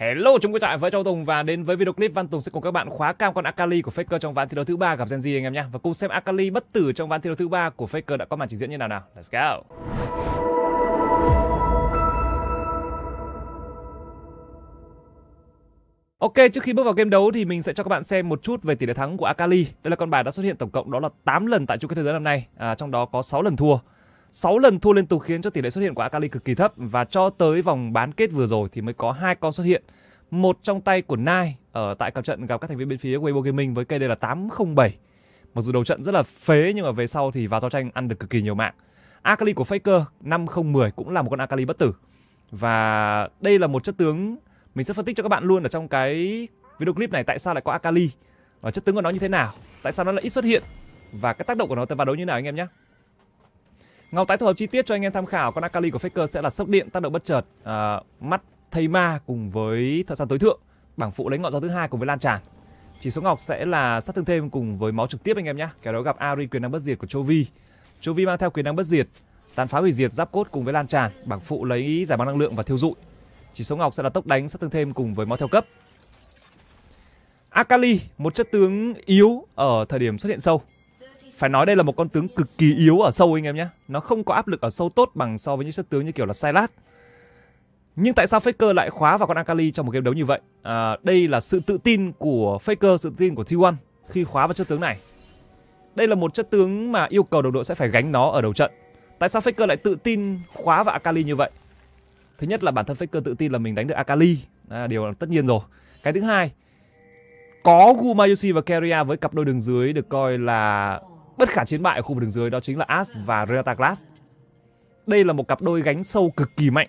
Hello, chúng tôi lại với Châu Tùng và đến với video clip Văn Tùng sẽ cùng các bạn khóa cam con Akali của Faker trong ván thi đấu thứ ba gặp Genji anh em nhé và cùng xem Akali bất tử trong ván thi đấu thứ ba của Faker đã có màn trình diễn như nào nào. Let's go. Ok, trước khi bước vào game đấu thì mình sẽ cho các bạn xem một chút về tỷ lệ thắng của Akali. Đây là con bài đã xuất hiện tổng cộng đó là 8 lần tại chung kết thế giới năm nay, à, trong đó có 6 lần thua. 6 lần thua liên tục khiến cho tỷ lệ xuất hiện của Akali cực kỳ thấp và cho tới vòng bán kết vừa rồi thì mới có hai con xuất hiện. Một trong tay của Nai ở tại cặp trận gặp các thành viên bên phía Weibo Gaming với cây đây là 807. Mặc dù đầu trận rất là phế nhưng mà về sau thì vào giao tranh ăn được cực kỳ nhiều mạng. Akali của Faker 5010 cũng là một con Akali bất tử. Và đây là một chất tướng mình sẽ phân tích cho các bạn luôn ở trong cái video clip này tại sao lại có Akali và chất tướng của nó như thế nào, tại sao nó lại ít xuất hiện và cái tác động của nó tới vào đấu như nào anh em nhé. Ngọc tái tổ hợp chi tiết cho anh em tham khảo con Akali của Faker sẽ là sốc điện tác động bất chợt, à, mắt thay ma cùng với thợ săn tối thượng, bảng phụ lấy ngọn gió thứ hai cùng với lan tràn. Chỉ số ngọc sẽ là sát thương thêm cùng với máu trực tiếp anh em nhé. Kẻ đó gặp Ari quyền năng bất diệt của Chovi. Chovi mang theo quyền năng bất diệt, tàn phá hủy diệt giáp cốt cùng với lan tràn, bảng phụ lấy giải băng năng lượng và thiêu dụi. Chỉ số ngọc sẽ là tốc đánh sát thương thêm cùng với máu theo cấp. Akali, một chất tướng yếu ở thời điểm xuất hiện sâu. Phải nói đây là một con tướng cực kỳ yếu ở sâu anh em nhé. Nó không có áp lực ở sâu tốt bằng so với những chất tướng như kiểu là Silas Nhưng tại sao Faker lại khóa vào con Akali trong một game đấu như vậy? À, đây là sự tự tin của Faker, sự tự tin của T1 khi khóa vào chất tướng này. Đây là một chất tướng mà yêu cầu đồng đội sẽ phải gánh nó ở đầu trận. Tại sao Faker lại tự tin khóa vào Akali như vậy? Thứ nhất là bản thân Faker tự tin là mình đánh được Akali, à, điều là tất nhiên rồi. Cái thứ hai, có Gumayushi và Keria với cặp đôi đường dưới được coi là bất khả chiến bại ở khu vực đường dưới đó chính là As và Renata Glass. Đây là một cặp đôi gánh sâu cực kỳ mạnh.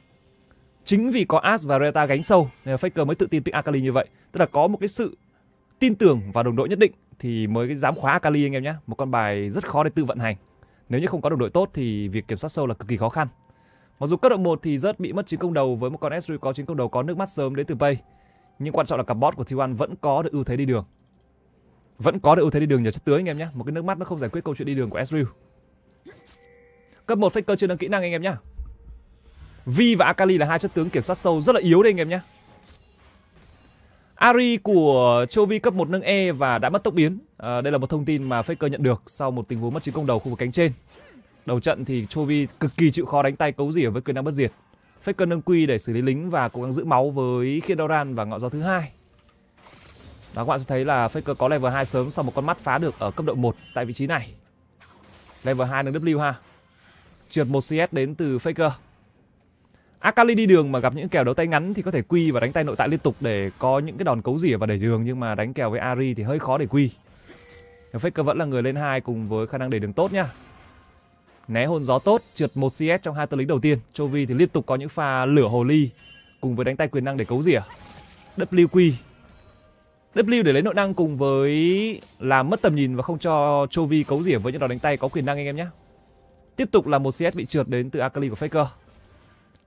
Chính vì có As và Renata gánh sâu nên Faker mới tự tin pick Akali như vậy. Tức là có một cái sự tin tưởng vào đồng đội nhất định thì mới dám khóa Akali anh em nhé. Một con bài rất khó để tự vận hành. Nếu như không có đồng đội tốt thì việc kiểm soát sâu là cực kỳ khó khăn. Mặc dù cấp độ 1 thì rất bị mất chiến công đầu với một con Ezreal có chiến công đầu có nước mắt sớm đến từ Pay. Nhưng quan trọng là cặp bot của T1 vẫn có được ưu thế đi đường vẫn có được ưu thế đi đường nhờ chất tưới anh em nhé một cái nước mắt nó không giải quyết câu chuyện đi đường của Ezreal cấp một faker chưa nâng kỹ năng anh em nhé Vi và Akali là hai chất tướng kiểm soát sâu rất là yếu đây anh em nhé Ari của Chovy cấp 1 nâng E và đã mất tốc biến. À, Đây là một thông tin mà Faker nhận được sau một tình huống mất chiến công đầu khu vực cánh trên. Đầu trận thì Chovy cực kỳ chịu khó đánh tay cấu rỉa với quyền năng bất diệt. Faker nâng quy để xử lý lính và cố gắng giữ máu với Khiên và ngọn gió thứ hai đó các bạn sẽ thấy là Faker có level 2 sớm sau một con mắt phá được ở cấp độ 1 tại vị trí này. Level 2 nâng W ha. Trượt một CS đến từ Faker. Akali đi đường mà gặp những kèo đấu tay ngắn thì có thể quy và đánh tay nội tại liên tục để có những cái đòn cấu rỉa và đẩy đường nhưng mà đánh kèo với Ari thì hơi khó để quy. Faker vẫn là người lên hai cùng với khả năng đẩy đường tốt nhá. Né hôn gió tốt, trượt một CS trong hai tơ lính đầu tiên. Chovy thì liên tục có những pha lửa hồ ly cùng với đánh tay quyền năng để cấu rỉa. WQ W để lấy nội năng cùng với làm mất tầm nhìn và không cho Chovy cấu rỉa với những đòn đánh tay có quyền năng anh em nhé. Tiếp tục là một CS bị trượt đến từ Akali của Faker.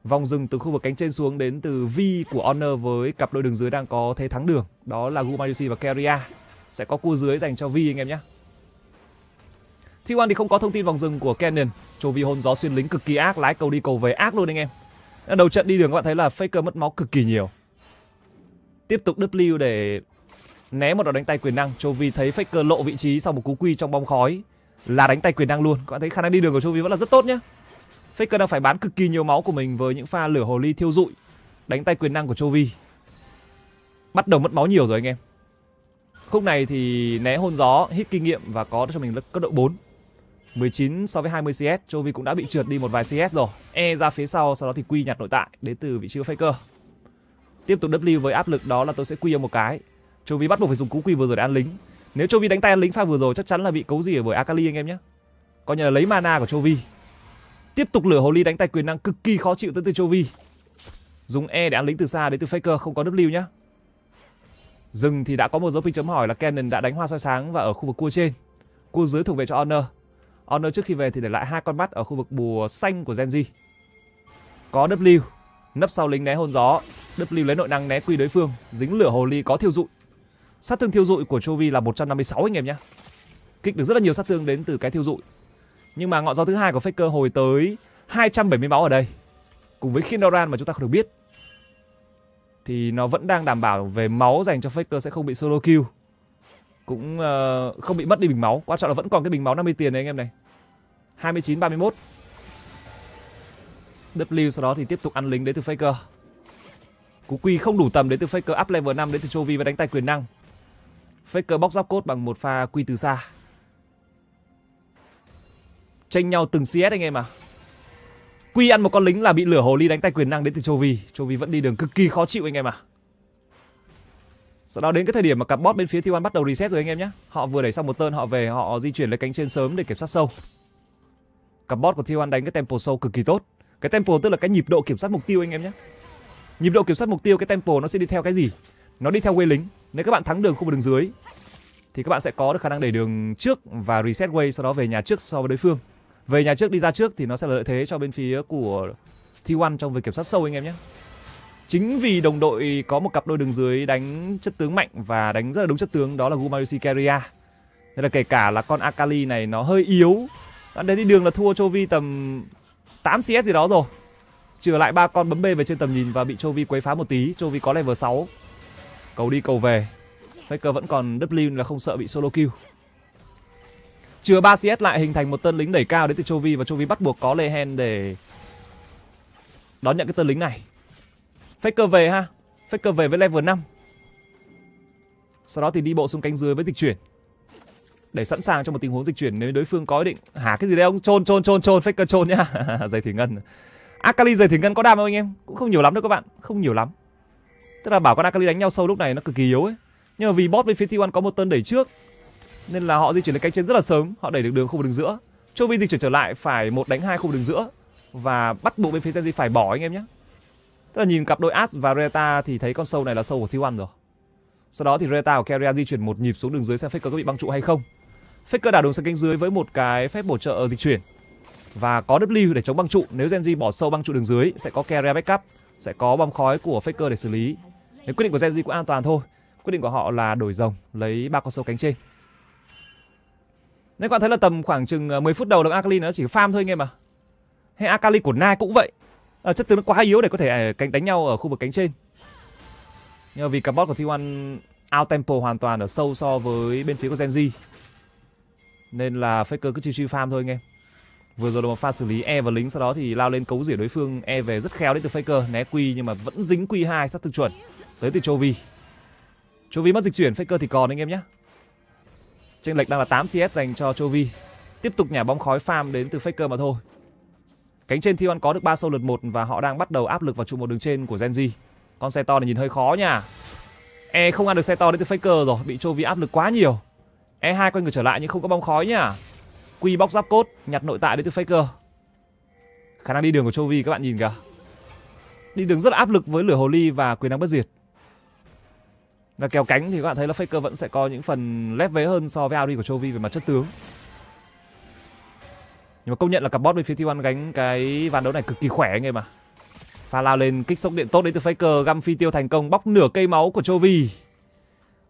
Vòng dừng từ khu vực cánh trên xuống đến từ V của Honor với cặp đôi đường dưới đang có thế thắng đường. Đó là Gumayushi và Keria. Sẽ có cua dưới dành cho V anh em nhé. T1 thì không có thông tin vòng dừng của Cannon. Chovy hôn gió xuyên lính cực kỳ ác, lái cầu đi cầu về ác luôn anh em. Đầu trận đi đường các bạn thấy là Faker mất máu cực kỳ nhiều. Tiếp tục W để né một đòn đánh tay quyền năng Chovy thấy Faker lộ vị trí sau một cú quy trong bóng khói. Là đánh tay quyền năng luôn. Các bạn thấy khả năng đi đường của Chovy vẫn là rất tốt nhá. Faker đang phải bán cực kỳ nhiều máu của mình với những pha lửa hồ ly thiêu dụi. Đánh tay quyền năng của Chovy bắt đầu mất máu nhiều rồi anh em. Khúc này thì né hôn gió hít kinh nghiệm và có cho mình cấp độ 4 19 so với 20 CS Chovy cũng đã bị trượt đi một vài CS rồi. E ra phía sau sau đó thì quy nhặt nội tại đến từ vị trí của Faker. Tiếp tục W với áp lực đó là tôi sẽ quy ông một cái. Châu Vi bắt buộc phải dùng cú quy vừa rồi để ăn lính. Nếu Châu Vi đánh tay ăn lính pha vừa rồi chắc chắn là bị cấu gì ở bởi Akali anh em nhé. Coi như là lấy mana của Châu Vi. Tiếp tục lửa hồ ly đánh tay quyền năng cực kỳ khó chịu tới từ Châu Vi. Dùng E để ăn lính từ xa đến từ Faker không có W nhá. Dừng thì đã có một dấu phím chấm hỏi là Cannon đã đánh hoa soi sáng và ở khu vực cua trên. Cua dưới thuộc về cho Honor. Honor trước khi về thì để lại hai con mắt ở khu vực bùa xanh của Genji. Có W, nấp sau lính né hôn gió, W lấy nội năng né quy đối phương, dính lửa hồ ly có thiêu dụi. Sát thương thiêu dụi của Chovy là 156 anh em nhé. Kích được rất là nhiều sát thương đến từ cái thiêu dụi. Nhưng mà ngọn gió thứ hai của Faker hồi tới 270 máu ở đây. Cùng với Kindoran mà chúng ta không được biết. thì nó vẫn đang đảm bảo về máu dành cho Faker sẽ không bị solo kill. Cũng uh, không bị mất đi bình máu. Quan trọng là vẫn còn cái bình máu 50 tiền này anh em này. 29 31. W sau đó thì tiếp tục ăn lính đến từ Faker. Cú quy không đủ tầm đến từ Faker up level 5 đến từ Chovy và đánh tay quyền năng. Faker bóc giáp cốt bằng một pha quy từ xa. Tranh nhau từng CS anh em à. Quy ăn một con lính là bị lửa hồ ly đánh tay quyền năng đến từ châu vi châu vi vẫn đi đường cực kỳ khó chịu anh em à. Sau đó đến cái thời điểm mà cặp bot bên phía T1 bắt đầu reset rồi anh em nhé. Họ vừa đẩy xong một tơn họ về, họ di chuyển lên cánh trên sớm để kiểm soát sâu. Cặp bot của T1 đánh cái tempo sâu cực kỳ tốt. Cái tempo tức là cái nhịp độ kiểm soát mục tiêu anh em nhé. Nhịp độ kiểm soát mục tiêu, cái tempo nó sẽ đi theo cái gì? Nó đi theo quê lính. Nếu các bạn thắng đường khu vực đường dưới thì các bạn sẽ có được khả năng đẩy đường trước và reset way, sau đó về nhà trước so với đối phương. Về nhà trước, đi ra trước thì nó sẽ là lợi thế cho bên phía của T1 trong việc kiểm soát sâu anh em nhé. Chính vì đồng đội có một cặp đôi đường dưới đánh chất tướng mạnh và đánh rất là đúng chất tướng, đó là Gumayushi Keria. Nên là kể cả là con Akali này nó hơi yếu. Đoạn đến đi đường là thua Chovy tầm 8 CS gì đó rồi. Trừ lại ba con bấm B về trên tầm nhìn và bị Chovy quấy phá một tí. Chovy có level 6. Cầu đi, cầu về. Faker vẫn còn W là không sợ bị solo kill. Chừa 3 CS lại hình thành một tên lính đẩy cao đến từ Chovy và Chovy bắt buộc có Lehen để đón nhận cái tên lính này. Faker về ha. Faker về với level 5. Sau đó thì đi bộ xuống cánh dưới với dịch chuyển. Để sẵn sàng cho một tình huống dịch chuyển nếu đối phương có ý định hả cái gì đấy ông chôn chôn chôn chôn Faker chôn nhá. giày thủy ngân. Akali giày thủy ngân có đam không anh em? Cũng không nhiều lắm đâu các bạn, không nhiều lắm. Tức là bảo con Akali đánh nhau sâu lúc này nó cực kỳ yếu ấy. Nhưng mà vì bot bên phía T1 có một tên đẩy trước nên là họ di chuyển lên cánh trên rất là sớm, họ đẩy được đường khu vực đường giữa. Chovy di chuyển trở lại phải một đánh hai khu vực đường giữa và bắt buộc bên phía Genji phải bỏ anh em nhé. Tức là nhìn cặp đôi Ash và Reta thì thấy con sâu này là sâu của T1 rồi. Sau đó thì Reta của Carrier di chuyển một nhịp xuống đường dưới xem Faker có bị băng trụ hay không. Faker đảo đường sang cánh dưới với một cái phép bổ trợ dịch chuyển và có W để chống băng trụ. Nếu Genji bỏ sâu băng trụ đường dưới sẽ có Carrier backup, sẽ có bom khói của Faker để xử lý. Nếu quyết định của Genji cũng an toàn thôi. Quyết định của họ là đổi rồng lấy ba con sâu cánh trên. Nên các bạn thấy là tầm khoảng chừng ờ, 10 phút đầu được Akali nó chỉ farm thôi anh em à. Hay Akali của Nai cũng vậy. À, chất tướng nó quá yếu để có thể ờ, cánh đánh nhau ở khu vực cánh trên. Nhưng mà vì cặp bot của T1 out tempo hoàn toàn ở sâu so với bên phía của Genji. Nên là Faker cứ chiêu chiêu farm thôi anh em. Vừa rồi là một pha xử lý E và lính sau đó thì lao lên cấu rỉa đối phương E về rất khéo đến từ Faker né quy nhưng mà vẫn dính quy 2 sát thực chuẩn tới từ Chovy. Chovy mất dịch chuyển Faker thì còn anh em nhé. Chênh lệch đang là 8 CS dành cho Chovy. Tiếp tục nhả bóng khói farm đến từ Faker mà thôi. Cánh trên T1 có được 3 sâu lượt 1 và họ đang bắt đầu áp lực vào trụ một đường trên của Genji. Con xe to này nhìn hơi khó nha. E không ăn được xe to đến từ Faker rồi, bị Chovy áp lực quá nhiều. E2 quay người trở lại nhưng không có bóng khói nhá. Quy bóc giáp cốt, nhặt nội tại đến từ Faker. Khả năng đi đường của Chovy các bạn nhìn kìa. Đi đường rất là áp lực với lửa hồ ly và quyền năng bất diệt. Là kéo cánh thì các bạn thấy là Faker vẫn sẽ có những phần lép vế hơn so với Audi của Chovy về mặt chất tướng. Nhưng mà công nhận là cặp bot bên phía T1 gánh cái ván đấu này cực kỳ khỏe anh em à. Pha lao lên kích sốc điện tốt đến từ Faker găm phi tiêu thành công bóc nửa cây máu của Chovy.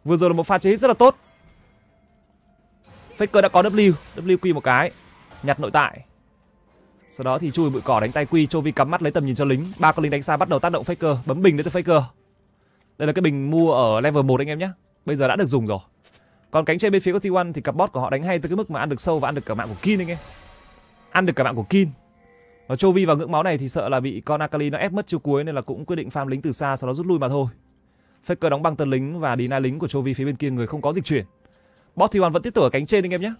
Vừa rồi là một pha chế rất là tốt. Faker đã có W, WQ một cái, nhặt nội tại. Sau đó thì chui bụi cỏ đánh tay quy, Chovy cắm mắt lấy tầm nhìn cho lính, ba con lính đánh xa bắt đầu tác động Faker, bấm bình đến từ Faker. Đây là cái bình mua ở level 1 anh em nhé. Bây giờ đã được dùng rồi. Còn cánh trên bên phía của T1 thì cặp bot của họ đánh hay tới cái mức mà ăn được sâu và ăn được cả mạng của Kin anh em. Ăn được cả mạng của Kin. Và Chovy vào ngưỡng máu này thì sợ là bị con Akali nó ép mất chiêu cuối nên là cũng quyết định farm lính từ xa sau đó rút lui mà thôi. Faker đóng băng tân lính và deny lính của Chovy phía bên kia người không có dịch chuyển. Bot T1 vẫn tiếp tục ở cánh trên anh em nhé.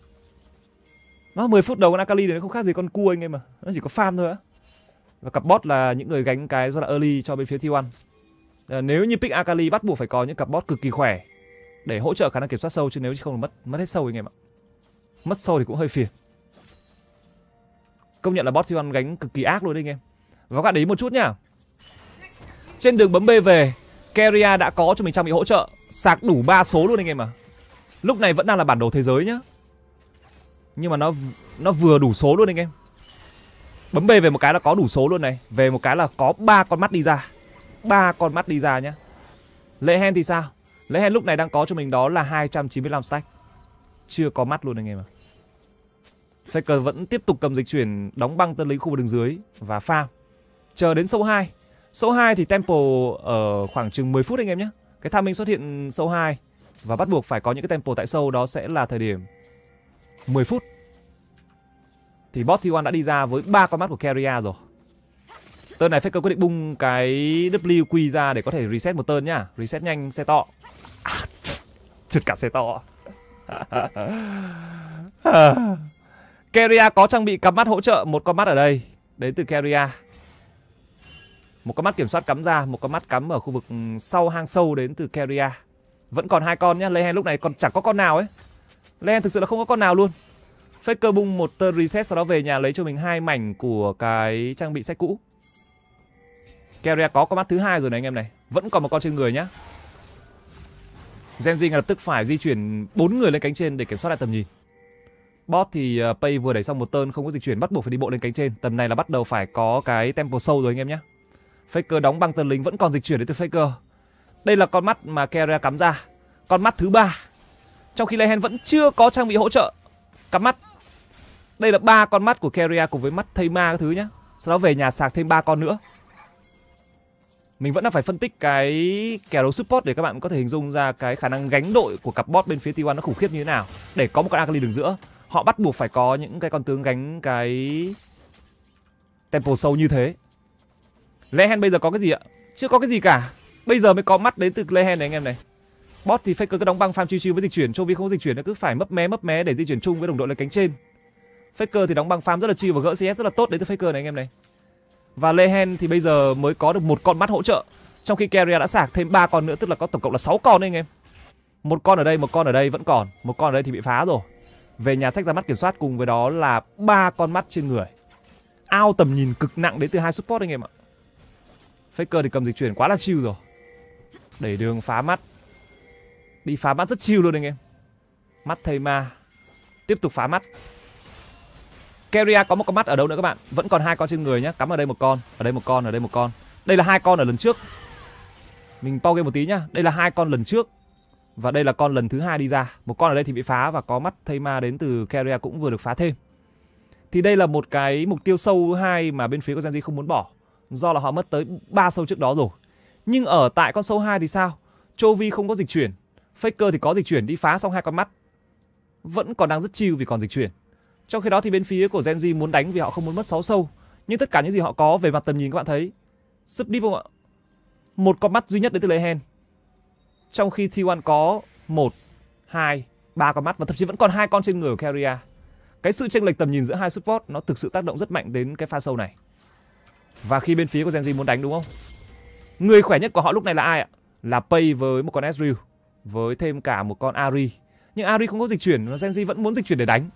Nó 10 phút đầu con Akali này nó không khác gì con cua anh em mà. Nó chỉ có farm thôi á. Và cặp bot là những người gánh cái rất là early cho bên phía T1. À, nếu như pick Akali bắt buộc phải có những cặp bot cực kỳ khỏe để hỗ trợ khả năng kiểm soát sâu chứ nếu không là mất mất hết sâu anh em ạ. Mất sâu thì cũng hơi phiền. Công nhận là bot T1 gánh cực kỳ ác luôn đấy anh em. Và các bạn để ý một chút nhá. Trên đường bấm B về, Keria đã có cho mình trang bị hỗ trợ, sạc đủ 3 số luôn anh em à. Lúc này vẫn đang là bản đồ thế giới nhá. Nhưng mà nó nó vừa đủ số luôn anh em. Bấm B về một cái là có đủ số luôn này, về một cái là có ba con mắt đi ra ba con mắt đi ra nhé Lệ Hen thì sao? Lệ Hen lúc này đang có cho mình đó là 295 stack. Chưa có mắt luôn anh em ạ. Faker vẫn tiếp tục cầm dịch chuyển đóng băng tân lính khu vực đường dưới và farm. Chờ đến sâu 2. Sâu 2 thì tempo ở khoảng chừng 10 phút anh em nhé. Cái tham minh xuất hiện sâu 2 và bắt buộc phải có những cái tempo tại sâu đó sẽ là thời điểm 10 phút. Thì bot T1 đã đi ra với ba con mắt của Carrier rồi. Tơn này Faker quyết định bung cái WQ ra để có thể reset một tơn nhá. Reset nhanh xe to. À, trượt cả xe to. Keria có trang bị cắm mắt hỗ trợ một con mắt ở đây đến từ Keria. Một con mắt kiểm soát cắm ra, một con mắt cắm ở khu vực ừ, sau hang sâu đến từ Keria. Vẫn còn hai con nhá, Lehen lúc này còn chẳng có con nào ấy. Lehen thực sự là không có con nào luôn. Faker bung một tơn reset sau đó về nhà lấy cho mình hai mảnh của cái trang bị sách cũ. Keria có con mắt thứ hai rồi này anh em này, vẫn còn một con trên người nhá. Genji ngay lập tức phải di chuyển bốn người lên cánh trên để kiểm soát lại tầm nhìn. Bot thì ờ, Pay vừa đẩy xong một turn không có dịch chuyển bắt buộc phải đi bộ lên cánh trên. Tầm này là bắt đầu phải có cái tempo sâu rồi anh em nhé. Faker đóng băng tân lính vẫn còn dịch chuyển đến từ Faker. Đây là con mắt mà Keria cắm ra. Con mắt thứ ba. Trong khi Lehen vẫn chưa có trang bị hỗ trợ cắm mắt. Đây là ba con mắt của Keria cùng với mắt thây ma các thứ nhá. Sau đó về nhà sạc thêm ba con nữa. Mình vẫn đang phải phân tích cái kèo đấu support để các bạn có thể hình dung ra cái khả năng gánh đội của cặp bot bên phía T1 nó khủng khiếp như thế nào. Để có một con Akali đường giữa, họ bắt buộc phải có những cái con tướng gánh cái tempo sâu như thế. Lehen bây giờ có cái gì ạ? Chưa có cái gì cả. Bây giờ mới có mắt đến từ Lehen này anh em này. Bot thì Faker cứ đóng băng farm chiêu chiêu với dịch chuyển, Chovy không dịch chuyển nó cứ phải mấp mé mấp mé để di chuyển chung với đồng đội lên cánh trên. Faker thì đóng băng farm rất là chiêu và gỡ CS rất là tốt đến từ Faker này anh em này. Và Lehen thì bây giờ mới có được một con mắt hỗ trợ. Trong khi Carrier đã sạc thêm ba con nữa Tức là có tổng cộng là 6 con đấy anh em. Một con ở đây, một con ở đây vẫn còn. Một con ở đây thì bị phá rồi. Về nhà sách ra mắt kiểm soát cùng với đó là ba con mắt trên người. Ao tầm nhìn cực nặng đến từ hai support anh em ạ. Faker thì cầm dịch chuyển quá là chill rồi. Đẩy đường phá mắt. Đi phá mắt rất chill luôn anh em. Mắt thầy ma. Tiếp tục phá mắt. Keria có một con mắt ở đâu nữa các bạn? Vẫn còn hai con trên người nhé Cắm ở đây một con, Ở đây một con, Ở đây một con. Đây là hai con ở lần trước. Mình pau game một tí nhá. Đây là hai con lần trước Và đây là con lần thứ hai đi ra. Một con ở đây thì bị phá Và có mắt thây ma đến từ Keria cũng vừa được phá thêm. Thì đây là một cái mục tiêu sâu hai Mà bên phía của Genji không muốn bỏ, Do là họ mất tới ba sâu trước đó rồi. Nhưng ở tại con sâu hai thì sao? Chovy không có dịch chuyển. Faker thì có dịch chuyển. Đi phá xong hai con mắt. Vẫn còn đang rất chill vì còn dịch chuyển trong khi đó thì bên phía của Genji muốn đánh vì họ không muốn mất 6 sâu. Nhưng tất cả những gì họ có về mặt tầm nhìn các bạn thấy sub deep không ạ? Một con mắt duy nhất đến từ Lehen. Trong khi T1 có 1, 2, 3 con mắt và thậm chí vẫn còn hai con trên người của Keria. Cái sự chênh lệch tầm nhìn giữa hai support nó thực sự tác động rất mạnh đến cái pha sâu này. Và khi bên phía của Genji muốn đánh đúng không? Người khỏe nhất của họ lúc này là ai ạ? Là Pay với một con Ezreal với thêm cả một con Ari. Nhưng Ari không có dịch chuyển và Genji vẫn muốn dịch chuyển để đánh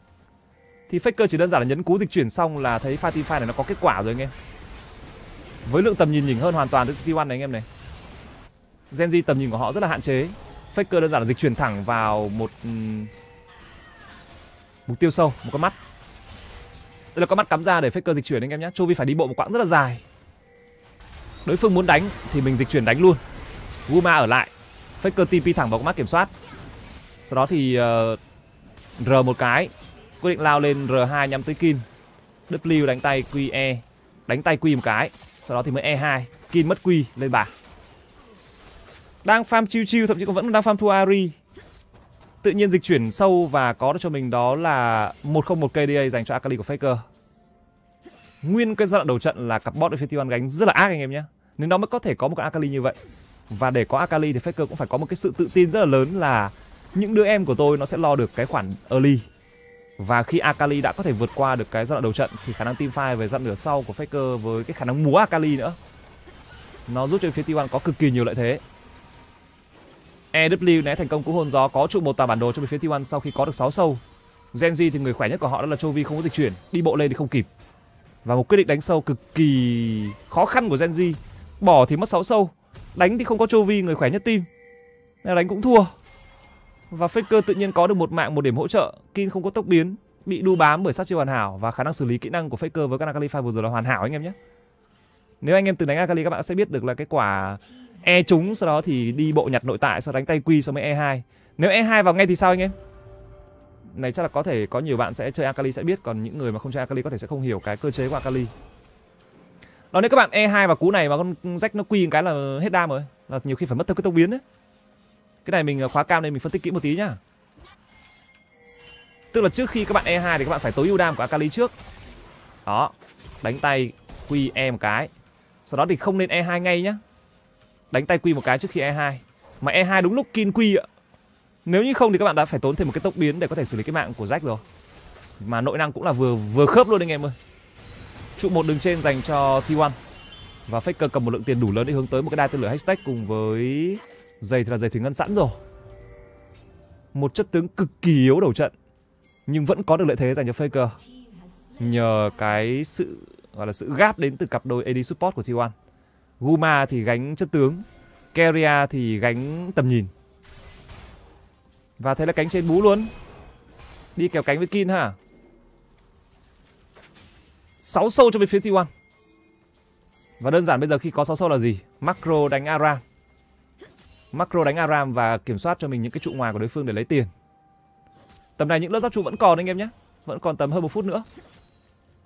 thì Faker chỉ đơn giản là nhấn cú dịch chuyển xong là thấy Fatify này nó có kết quả rồi anh em. Với lượng tầm nhìn nhỉnh hơn hoàn toàn từ T1 này anh em này. Genji tầm nhìn của họ rất là hạn chế. Faker đơn giản là dịch chuyển thẳng vào một ừ, mục tiêu sâu một con mắt. Đây là con mắt cắm ra để Faker dịch chuyển anh em nhé. Chovy phải đi bộ một quãng rất là dài. Đối phương muốn đánh thì mình dịch chuyển đánh luôn. Guma ở lại. Faker TP thẳng vào con mắt kiểm soát. Sau đó thì uh, R một cái quyết định lao lên R2 nhắm tới kim W đánh tay QE đánh tay Q một cái, sau đó thì mới E2 kim mất Q lên bà đang farm chiêu chiêu, thậm chí còn vẫn đang farm thua Ari. Tự nhiên dịch chuyển sâu và có được cho mình đó là 101 KDA dành cho Akali của Faker. Nguyên cái giai đoạn đầu trận là cặp bot với One gánh rất là ác anh em nhé nên nó mới có thể có một con Akali như vậy. Và để có Akali thì Faker cũng phải có một cái sự tự tin rất là lớn là những đứa em của tôi nó sẽ lo được cái khoản early và khi Akali đã có thể vượt qua được cái giai đoạn đầu trận thì khả năng team fight về giai đoạn nửa sau của Faker với cái khả năng múa Akali nữa nó giúp cho phía T1 có cực kỳ nhiều lợi thế. EW né thành công cú hôn gió có trụ một tà bản đồ cho phía T1 sau khi có được 6 sâu. Genji thì người khỏe nhất của họ đó là Chovy không có dịch chuyển, đi bộ lên thì không kịp. Và một quyết định đánh sâu cực kỳ khó khăn của Genji. Bỏ thì mất 6 sâu, đánh thì không có Chovy người khỏe nhất team. Nên đánh cũng thua. Và Faker tự nhiên có được một mạng, một điểm hỗ trợ. Kin không có tốc biến, Bị đu bám bởi sát chiêu hoàn hảo Và khả năng xử lý kỹ năng của Faker với các Akali vừa rồi là hoàn hảo anh em nhé. Nếu anh em từng đánh Akali các bạn sẽ biết được là cái quả E trúng Sau đó thì đi bộ nhặt nội tại Sau đánh tay quy sau mới E2 Nếu E2 vào ngay thì sao anh em? Này, chắc là có thể có nhiều bạn sẽ chơi Akali sẽ biết, Còn những người mà không chơi Akali có thể sẽ không hiểu cái cơ chế của Akali. Đó, nếu các bạn E2 vào cú này mà con rách nó quy một cái là hết đam rồi, là nhiều khi phải mất theo cái tốc biến đấy cái này mình à, khóa cam nên mình phân tích kỹ một tí nhá. Tức là trước khi các bạn E2 thì các bạn phải tối ưu đam của Akali trước. Đó, đánh tay quy E một cái. Sau đó thì không nên E2 ngay nhá. Đánh tay quy một cái trước khi E2 mà E2 đúng lúc kin quy ạ. Nếu như không thì các bạn đã phải tốn thêm một cái tốc biến để có thể xử lý cái mạng của Jack rồi. Mà nội năng cũng là vừa vừa khớp luôn anh em ơi. Trụ một đường trên dành cho T1 và Faker cầm một lượng tiền đủ lớn để hướng tới một cái đai tên lửa hashtag cùng với giày thì là giày thủy ngân sẵn rồi. Một chất tướng cực kỳ yếu đầu trận, nhưng vẫn có được lợi thế dành cho Faker. Nhờ cái sự, gọi là sự gáp đến từ cặp đôi AD support của T1 Guma thì gánh chất tướng, Keria thì gánh tầm nhìn. Và thế là cánh trên bú luôn. Đi kéo cánh với Kin ha. 6 sâu cho bên phía T1 Và đơn giản bây giờ khi có 6 sâu là gì? Macro đánh Aram Macro đánh Aram và kiểm soát cho mình những cái trụ ngoài của đối phương để lấy tiền. Tầm này những lớp giáp trụ vẫn còn anh em nhé. Vẫn còn tầm hơn một phút nữa.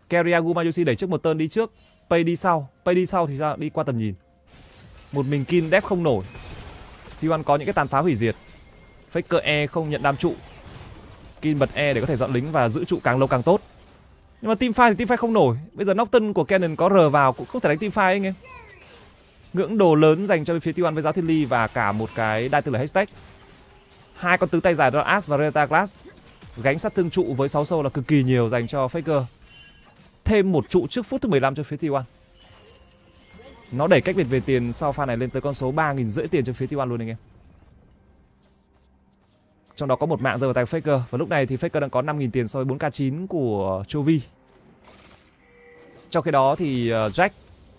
Keria Agumayoshi đẩy trước một tơn đi trước. Pay đi sau. Pay đi sau thì sao? Đi qua tầm nhìn. Một mình Kin đép không nổi. T1 có những cái tàn phá hủy diệt. Faker E không nhận đam trụ. Kin bật E để có thể dọn lính và giữ trụ càng lâu càng tốt. Nhưng mà team fight thì team fight không nổi. Bây giờ Nocturne của Canon có R vào, cũng không thể đánh team fight anh em ngưỡng đồ lớn dành cho phía T1 với giáo thiên ly và cả một cái đai tên lửa hashtag. Hai con tứ tay dài đó là As và Reta Glass. Gánh sát thương trụ với 6 sâu là cực kỳ nhiều dành cho Faker. Thêm một trụ trước phút thứ 15 cho phía T1 nó đẩy cách biệt về tiền sau pha này lên tới con số 3.000 rưỡi tiền cho phía T1 luôn anh em. Trong đó có một mạng rơi vào tay Faker. Và lúc này thì Faker đang có 5.000 tiền so với 4k9 của Chovy. Trong khi đó thì ờ, Jack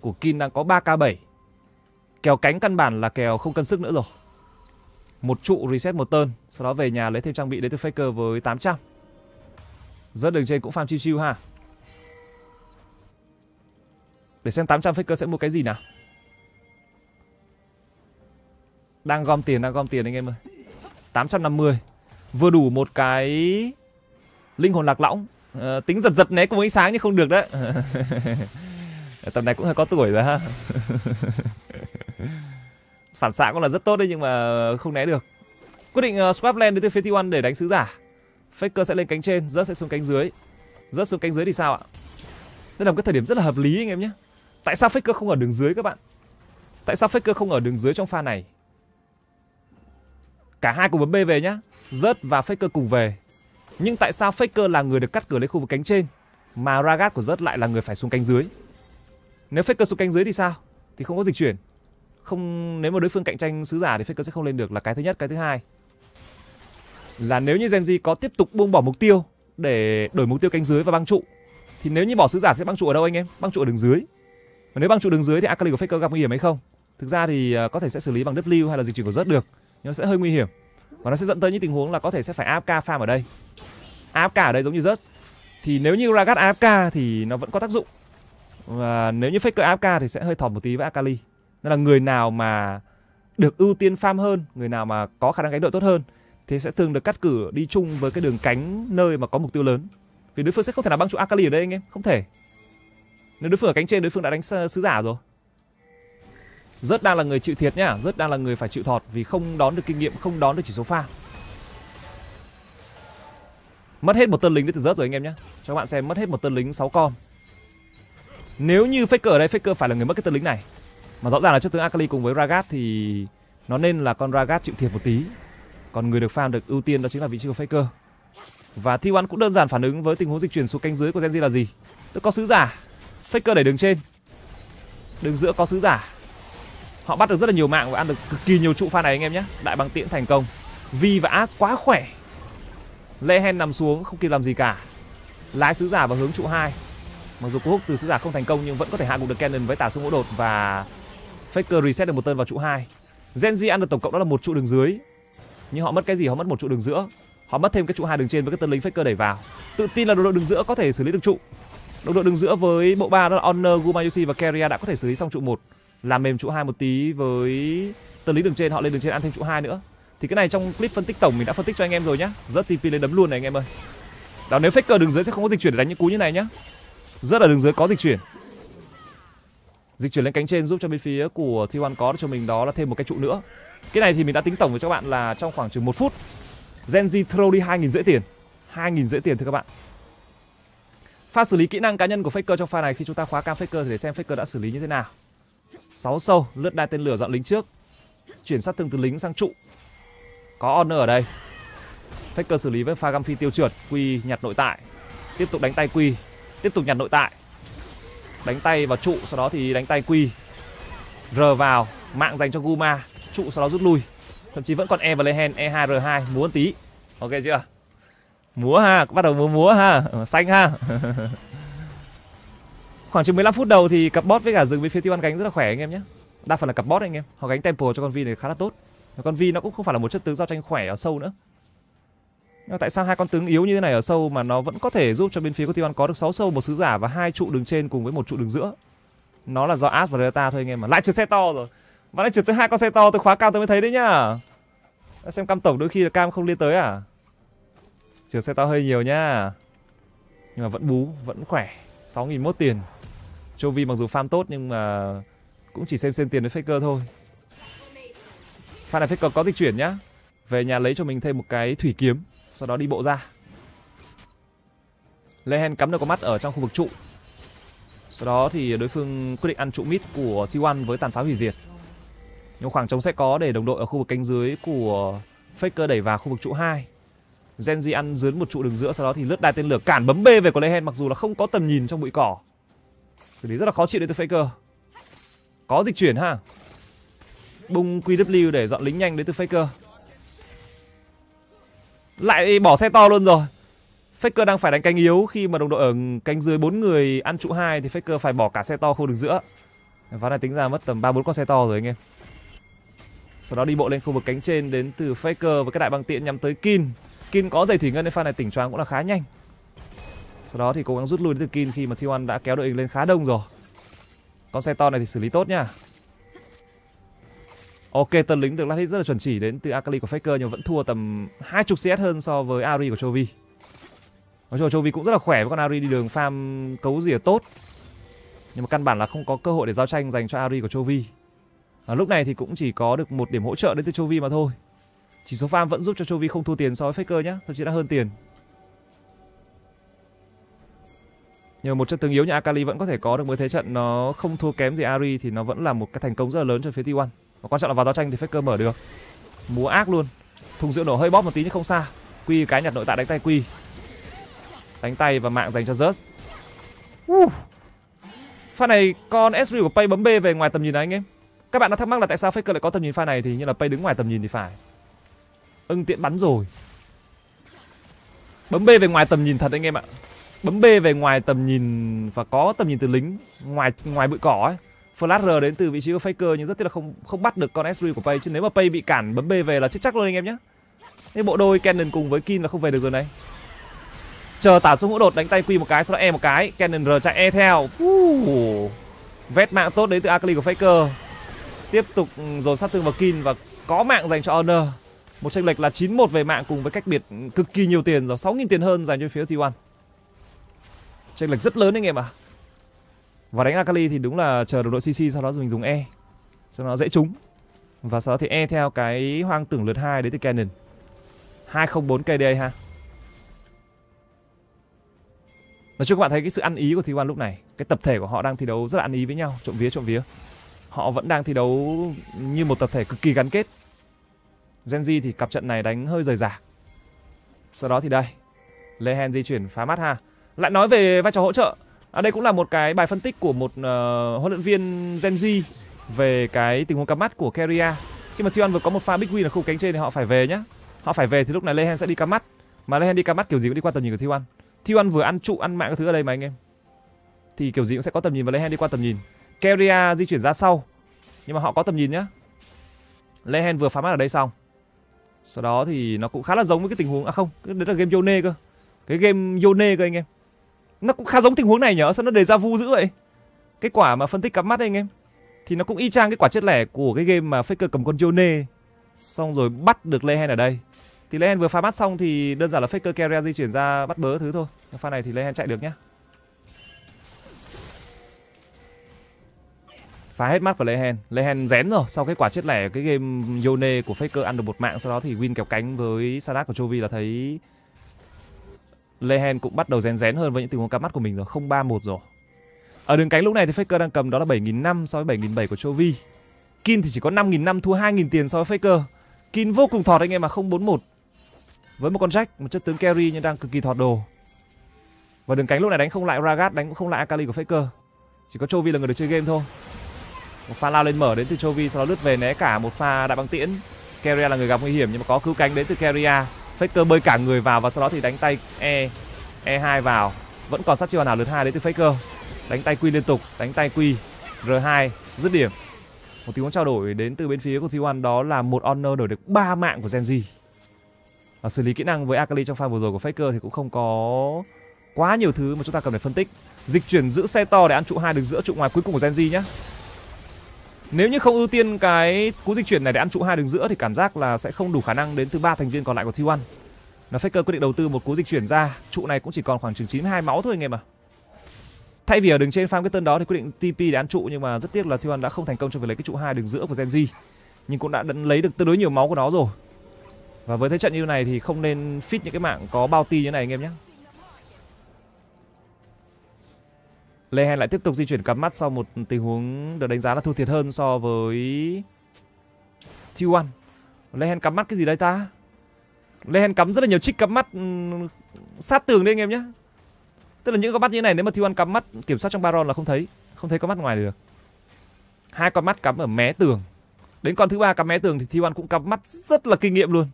của Kin đang có 3k7. Kèo cánh căn bản là kèo không cân sức nữa rồi. Một trụ reset một tơn, sau đó về nhà lấy thêm trang bị đến từ Faker với 800. Rớt đường trên cũng farm chiêu chiêu ha. Để xem 800 Faker sẽ mua cái gì nào. Đang gom tiền, đang gom tiền anh em ơi. 850 Vừa đủ một cái Linh hồn lạc lõng à, Tính giật giật né cùng ánh sáng nhưng không được đấy Tầm này cũng hơi có tuổi rồi ha Phản xạ cũng là rất tốt đấy nhưng mà không né được Quyết định uh, swap lane đến từ phía T1 để đánh sứ giả Faker sẽ lên cánh trên, rớt sẽ xuống cánh dưới Rớt xuống cánh dưới thì sao ạ? Đây là một cái thời điểm rất là hợp lý anh em nhé Tại sao Faker không ở đường dưới các bạn? Tại sao Faker không ở đường dưới trong pha này? Cả hai cùng bấm B về nhá. Rớt và Faker cùng về. Nhưng tại sao Faker là người được cắt cửa lên khu vực cánh trên mà Ragat của Rớt lại là người phải xuống cánh dưới? Nếu Faker xuống cánh dưới thì sao? Thì không có dịch chuyển. Không nếu mà đối phương cạnh tranh sứ giả thì Faker sẽ không lên được là cái thứ nhất, cái thứ hai. Là nếu như Genji có tiếp tục buông bỏ mục tiêu để đổi mục tiêu cánh dưới và băng trụ thì nếu như bỏ sứ giả sẽ băng trụ ở đâu anh em? Băng trụ ở đường dưới. Và nếu băng trụ đường dưới thì Akali của Faker gặp nguy hiểm hay không? Thực ra thì à, có thể sẽ xử lý bằng W hay là dịch chuyển của Rớt được nhưng nó sẽ hơi nguy hiểm và nó sẽ dẫn tới những tình huống là có thể sẽ phải AFK farm ở đây AFK ở đây giống như rớt thì nếu như Ragat AFK thì nó vẫn có tác dụng và nếu như Faker AFK thì sẽ hơi thọt một tí với Akali. Nên là người nào mà được ưu tiên farm hơn, người nào mà có khả năng gánh đội tốt hơn, thì sẽ thường được cắt cử đi chung với cái đường cánh nơi mà có mục tiêu lớn. Vì đối phương sẽ không thể nào băng trụ Akali ở đây anh em, không thể. Nếu đối phương ở cánh trên, đối phương đã đánh sứ giả rồi. Rất đang là người chịu thiệt nhá rất đang là người phải chịu thọt vì không đón được kinh nghiệm, không đón được chỉ số pha mất hết một tân lính đến từ rớt rồi anh em nhé cho các bạn xem, mất hết một tân lính 6 con nếu như faker ở đây, faker phải là người mất cái tân lính này. Mà rõ ràng là trước tướng akali cùng với ragat thì nó nên là con ragat chịu thiệt một tí. Còn người được farm được ưu tiên đó chính là vị trí của faker. Và T1 cũng đơn giản phản ứng với tình huống dịch chuyển xuống canh dưới của Genji là gì? Tức có sứ giả. Faker đẩy đường trên. Đường giữa có sứ giả. Họ bắt được rất là nhiều mạng và ăn được cực kỳ nhiều trụ pha này anh em nhé. Đại bằng tiễn thành công. Vi và As quá khỏe. Lehen nằm xuống, không kịp làm gì cả. Lái sứ giả vào hướng trụ 2 Mặc dù cú húc từ sứ giả không thành công nhưng vẫn có thể hạ gục được Cannon với tả sung hỗ đột và Faker reset được một tên vào trụ 2 Genji ăn được tổng cộng đó là một trụ đường dưới. Nhưng họ mất cái gì? Họ mất một trụ đường giữa. Họ mất thêm cái trụ hai đường trên với cái tân lính Faker đẩy vào. Tự tin là đội đội đường giữa có thể xử lý được trụ. Đội đội đường giữa với bộ ba đó là Honor, Gumayushi và Keria đã có thể xử lý xong trụ 1 làm mềm trụ hai một tí với tân lý đường trên họ lên đường trên ăn thêm trụ hai nữa. Thì cái này trong clip phân tích tổng mình đã phân tích cho anh em rồi nhá. Rất TP lên đấm luôn này anh em ơi. Đó nếu faker đường dưới sẽ không có dịch chuyển để đánh những cú như này nhá rất là đường dưới có dịch chuyển. Dịch chuyển lên cánh trên giúp cho bên phía của T1 có cho mình đó là thêm một cái trụ nữa. Cái này thì mình đã tính tổng với các bạn là trong khoảng chừng một phút. Genji throw đi 2.000 dễ tiền. 2.000 dễ tiền thưa các bạn. Pha xử lý kỹ năng cá nhân của Faker trong pha này khi chúng ta khóa cam Faker thì để xem Faker đã xử lý như thế nào. 6 sâu, lướt đai tên lửa dọn lính trước. Chuyển sát thương từ lính sang trụ. Có honor ở đây. Faker xử lý với pha găm phi tiêu trượt Quy nhặt nội tại. Tiếp tục đánh tay Quy. Tiếp tục nhặt nội tại. Đánh tay vào trụ, Sau đó thì đánh tay Quy. R vào, Mạng dành cho Guma. Trụ sau đó rút lui. Thậm chí vẫn còn E và Lehen E2 R2 Múa tí. Ok chưa? Múa ha, Bắt đầu múa múa ha. Ờ, xanh ha. Khoảng chừng 15 phút đầu thì cặp bot với cả rừng với phía tiêu ăn gánh rất là khỏe anh em nhé. Đa phần là cặp bot anh em. Họ gánh tempo cho con Vi này khá là tốt. Con Vi nó cũng không phải là một chất tướng giao tranh khỏe ở sâu nữa nhưng tại sao hai con tướng yếu như thế này ở sâu mà nó vẫn có thể giúp cho bên phía của Tivan có được 6 sâu một sứ giả và hai trụ đường trên cùng với một trụ đường giữa. Nó là do As và Delta thôi anh em mà. Lại trượt xe to rồi. Và lại trượt tới hai con xe to tôi khóa cao tôi mới thấy đấy nhá. Xem cam tổng đôi khi là cam không liên tới à? Trượt xe to hơi nhiều nhá. Nhưng mà vẫn bú, vẫn khỏe. 6.000 mốt tiền. Chovy mặc dù farm tốt nhưng mà cũng chỉ xem xem tiền với Faker thôi. fan này Faker có dịch chuyển nhá. Về nhà lấy cho mình thêm một cái thủy kiếm sau đó đi bộ ra. Lehen cắm được con mắt ở trong khu vực trụ. Sau đó thì đối phương quyết định ăn trụ mid của T1 với tàn phá hủy diệt. Nhưng khoảng trống sẽ có để đồng đội ở khu vực cánh dưới của Faker đẩy vào khu vực trụ 2 Genji ăn dướn một trụ đường giữa, Sau đó thì lướt đai tên lửa, cản bấm B về của Lehen Mặc dù là không có tầm nhìn trong bụi cỏ. Xử lý rất là khó chịu đến từ Faker. Có dịch chuyển ha. Bung QW để dọn lính nhanh đến từ Faker lại bỏ xe to luôn rồi Faker đang phải đánh cánh yếu khi mà đồng đội ở cánh dưới bốn người ăn trụ hai thì Faker phải bỏ cả xe to khu đường giữa. Ván này tính ra mất tầm 3 4 con xe to rồi anh em. Sau đó đi bộ lên khu vực cánh trên đến từ Faker với cái đại băng tiện nhắm tới Kin. Kin có giày thủy ngân nên pha này tỉnh choáng cũng là khá nhanh. Sau đó thì cố gắng rút lui đến từ Kin khi mà T1 đã kéo đội hình lên khá đông rồi. Con xe to này thì xử lý tốt nha. Ok, tân lính được lát hit rất là chuẩn chỉ đến từ Akali của Faker nhưng vẫn thua tầm hai chục CS hơn so với Ari của Chovy. Nói chung là Chovy cũng rất là khỏe với con Ari đi đường farm cấu rỉa tốt. Nhưng mà căn bản là không có cơ hội để giao tranh dành cho Ari của Chovy. À, lúc này thì cũng chỉ có được một điểm hỗ trợ đến từ Chovy mà thôi. Chỉ số farm vẫn giúp cho Chovy không thua tiền so với Faker nhé, thậm chí đã hơn tiền. Nhưng một trận tướng yếu như Akali vẫn có thể có được mới thế trận nó không thua kém gì Ari thì nó vẫn là một cái thành công rất là lớn cho phía T1. Và quan trọng là vào giao tranh thì Faker mở được. Múa ác luôn. Thùng rượu nổ hơi bóp một tí nhưng không xa. Quy cái nhặt nội tại đánh tay Quy. Đánh tay và mạng dành cho Zeus uh. Pha này con Esri của Pay bấm B về ngoài tầm nhìn này, anh em. Các bạn đã thắc mắc là tại sao Faker lại có tầm nhìn pha này Thì như là Pay đứng ngoài tầm nhìn thì phải. Ưng tiện bắn rồi. Bấm B về ngoài tầm nhìn thật anh em ạ. Bấm B về ngoài tầm nhìn Và có tầm nhìn từ lính, Ngoài ngoài bụi cỏ ấy. Flash R đến từ vị trí của Faker nhưng rất tiếc là không không bắt được con Esri của Pay chứ nếu mà Pay bị cản bấm B về là chết chắc luôn anh em nhé. Thế bộ đôi Cannon cùng với Kin là không về được rồi này. Chờ tả xuống hỗ đột đánh tay Quy một cái sau đó E một cái, Cannon R chạy E theo. Uh, vét mạng tốt đến từ Akali của Faker. Tiếp tục ừ, dồn sát thương vào Kin và có mạng dành cho Honor. Một chênh lệch là 9-1 về mạng cùng với cách biệt ừ, cực kỳ nhiều tiền rồi, 6.000 tiền hơn dành cho phía T1. Chênh lệch rất lớn anh em ạ. À. Và đánh Akali thì đúng là chờ được đội CC sau đó mình dùng E. Cho nó dễ trúng. Và sau đó thì E theo cái hoang tưởng lượt 2 đến từ Cannon. 204 KDA ha. Nói chung các bạn thấy cái sự ăn ý của T1 lúc này, Cái tập thể của họ đang thi đấu rất là ăn ý với nhau, Trộm vía trộm vía. Họ vẫn đang thi đấu như một tập thể cực kỳ gắn kết. Genji thì cặp trận này đánh hơi rời rạc. Sau đó thì đây Lehen di chuyển phá mắt ha. Lại nói về vai trò hỗ trợ. À, đây cũng là một cái bài phân tích của một uh, huấn luyện viên Genji về cái tình huống cắm mắt của Keria. Khi mà Tion vừa có một pha big win ở khu cánh trên thì họ phải về nhá. Họ phải về thì lúc này Lehen sẽ đi cắm mắt. Mà Lehen đi cắm mắt kiểu gì cũng đi qua tầm nhìn của Tion. Tion vừa ăn trụ ăn mạng các thứ ở đây mà anh em. Thì kiểu gì cũng sẽ có tầm nhìn và Lehen đi qua tầm nhìn. Keria di chuyển ra sau. Nhưng mà họ có tầm nhìn nhá. Lehen vừa phá mắt ở đây xong. Sau đó thì nó cũng khá là giống với cái tình huống à không, đấy là game Yone cơ. Cái game Yone cơ anh em. Nó cũng khá giống tình huống này nhở? Sao nó đề ra vu dữ vậy? Cái quả mà phân tích cắm mắt anh em. Thì nó cũng y chang cái quả chết lẻ của cái game mà Faker cầm con Yone. Xong rồi bắt được Lehen ở đây. Thì Lehen vừa phá mắt xong thì đơn giản là Faker Keria di chuyển ra bắt bớ thứ thôi. Pha này thì Lehen chạy được nhá. Phá hết mắt của Lehen Lehen rén rồi. Sau cái quả chết lẻ, cái game Yone của Faker ăn được một mạng, sau đó thì win kéo cánh với Sadat của Chovy là thấy Lehen cũng bắt đầu rén rén hơn với những tình huống cắm mắt của mình rồi không ba một rồi. Ở đường cánh lúc này thì Faker đang cầm đó là 7.000 năm so với 7.000 của Chovy. Kin thì chỉ có 5.000 năm thua 2.000 tiền so với Faker. Kin vô cùng thọt anh em mà không 4-1 Với một con Jack, một chất tướng carry nhưng đang cực kỳ thọt đồ. Và đường cánh lúc này đánh không lại Ragat, đánh cũng không lại Akali của Faker. Chỉ có Chovy là người được chơi game thôi. Một pha lao lên mở đến từ Chovy sau đó lướt về né cả một pha đại băng tiễn. Keria là người gặp nguy hiểm nhưng mà có cứu cánh đến từ Keria Faker bơi cả người vào và sau đó thì đánh tay E E2 vào Vẫn còn sát chiêu hoàn hảo lượt 2 đến từ Faker Đánh tay Q liên tục, đánh tay Q R2 dứt điểm một tình huống trao đổi đến từ bên phía của T1 đó là một honor đổi được 3 mạng của Genji. Và xử lý kỹ năng với Akali trong pha vừa rồi của Faker thì cũng không có quá nhiều thứ mà chúng ta cần phải phân tích. Dịch chuyển giữ xe to để ăn trụ hai được giữa trụ ngoài cuối cùng của Genji nhé. Nếu như không ưu tiên cái cú dịch chuyển này để ăn trụ hai đường giữa thì cảm giác là sẽ không đủ khả năng đến từ ba thành viên còn lại của T1. Là Faker quyết định đầu tư một cú dịch chuyển ra, trụ này cũng chỉ còn khoảng chừng 92 máu thôi anh em ạ. Thay vì ở đường trên farm cái tên đó thì quyết định TP để ăn trụ nhưng mà rất tiếc là T1 đã không thành công trong việc lấy cái trụ hai đường giữa của Genji. Nhưng cũng đã lấy được tương đối nhiều máu của nó rồi. Và với thế trận như này thì không nên fit những cái mạng có bounty như này anh em nhé. Lehen lại tiếp tục di chuyển cắm mắt sau một tình huống được đánh giá là thua thiệt hơn so với T1. Lehen cắm mắt cái gì đây ta? Lehen cắm rất là nhiều trích cắm mắt sát tường đấy anh em nhé Tức là những con mắt như này nếu mà T1 cắm mắt kiểm soát trong Baron là không thấy, không thấy con mắt ngoài được. Hai con mắt cắm ở mé tường. Đến con thứ ba cắm mé tường thì T1 cũng cắm mắt rất là kinh nghiệm luôn.